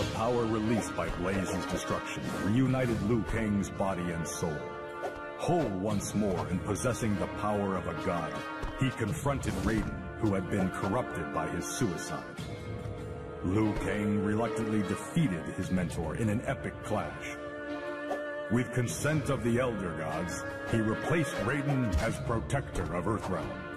The power released by Blaze's destruction reunited Liu Kang's body and soul. Whole once more and possessing the power of a god, he confronted Raiden, who had been corrupted by his suicide. Liu Kang reluctantly defeated his mentor in an epic clash. With consent of the Elder Gods, he replaced Raiden as protector of Earthrealm.